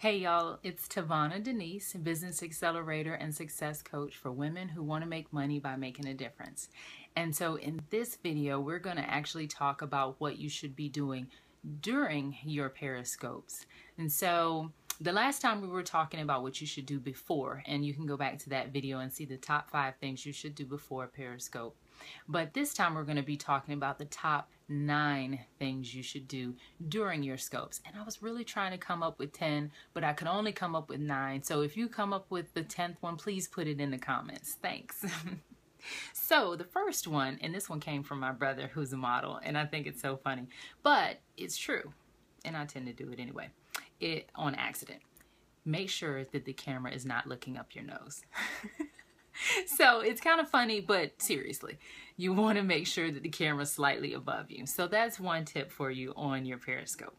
Hey y'all, it's TaVona Denise, business accelerator and success coach for women who want to make money by making a difference. And so in this video, we're going to actually talk about what you should be doing during your periscopes. And so the last time we were talking about what you should do before, and you can go back to that video and see the top five things you should do before a periscope. But this time we're going to be talking about the top nine things you should do during your scopes. And I was really trying to come up with 10, but I could only come up with nine. So if you come up with the 10th one, please put it in the comments. Thanks. so the first one, and this one came from my brother who's a model, and I think it's so funny, but it's true. And I tend to do it anyway, it on accident. Make sure that the camera is not looking up your nose. so it's kind of funny, but seriously, you want to make sure that the camera's slightly above you. So that's one tip for you on your periscope.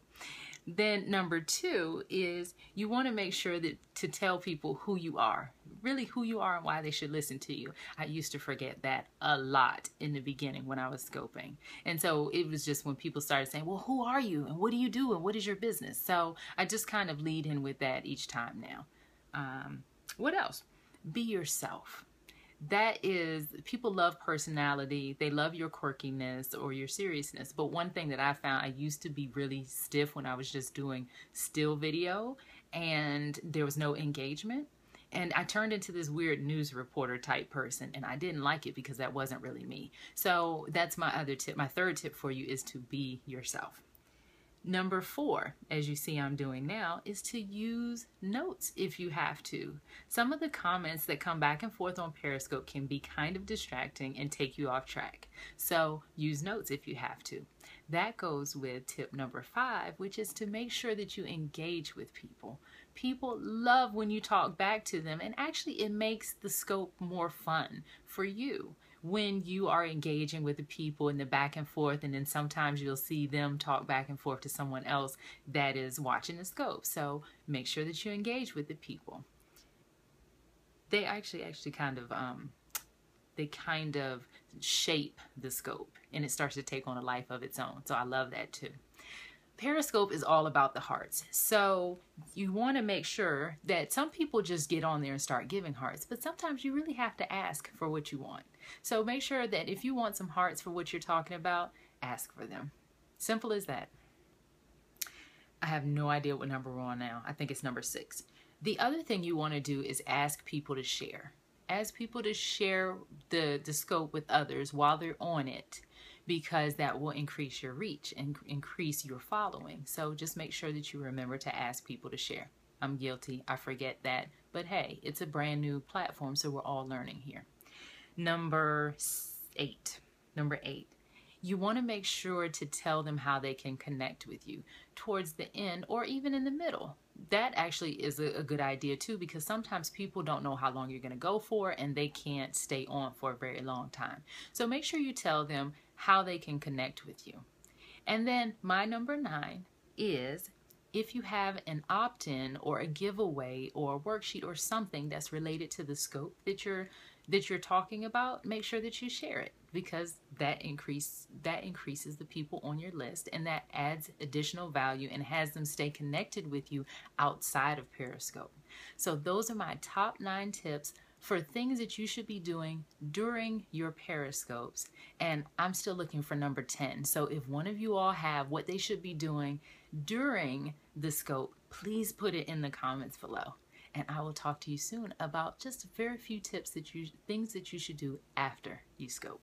Then number two is you want to make sure that to tell people who you are, really who you are and why they should listen to you. I used to forget that a lot in the beginning when I was scoping. And so it was just when people started saying, well, who are you and what do you do and what is your business? So I just kind of lead in with that each time now. Um, what else? Be yourself that is people love personality they love your quirkiness or your seriousness but one thing that i found i used to be really stiff when i was just doing still video and there was no engagement and I turned into this weird news reporter type person and I didn't like it because that wasn't really me. So that's my other tip. My third tip for you is to be yourself. Number four, as you see I'm doing now, is to use notes if you have to. Some of the comments that come back and forth on Periscope can be kind of distracting and take you off track. So use notes if you have to. That goes with tip number five, which is to make sure that you engage with people. People love when you talk back to them, and actually, it makes the scope more fun for you when you are engaging with the people in the back and forth and then sometimes you'll see them talk back and forth to someone else that is watching the scope so make sure that you engage with the people they actually actually kind of um, they kind of shape the scope and it starts to take on a life of its own so i love that too Periscope is all about the hearts. So you want to make sure that some people just get on there and start giving hearts, but sometimes you really have to ask for what you want. So make sure that if you want some hearts for what you're talking about, ask for them. Simple as that. I have no idea what number we're on now. I think it's number six. The other thing you want to do is ask people to share. Ask people to share the, the scope with others while they're on it because that will increase your reach and increase your following. So just make sure that you remember to ask people to share. I'm guilty. I forget that. But hey, it's a brand new platform, so we're all learning here. Number eight. Number eight. You want to make sure to tell them how they can connect with you towards the end or even in the middle. That actually is a, a good idea too because sometimes people don't know how long you're going to go for and they can't stay on for a very long time. So make sure you tell them how they can connect with you. And then my number nine is if you have an opt-in or a giveaway or a worksheet or something that's related to the scope that you're that you're talking about, make sure that you share it because that increase that increases the people on your list and that adds additional value and has them stay connected with you outside of Periscope. So those are my top 9 tips for things that you should be doing during your periscopes. And I'm still looking for number 10. So if one of you all have what they should be doing during the scope, please put it in the comments below. And I will talk to you soon about just a very few tips that you things that you should do after you scope.